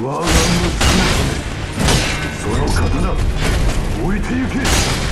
我が娘その刀置いてゆけ。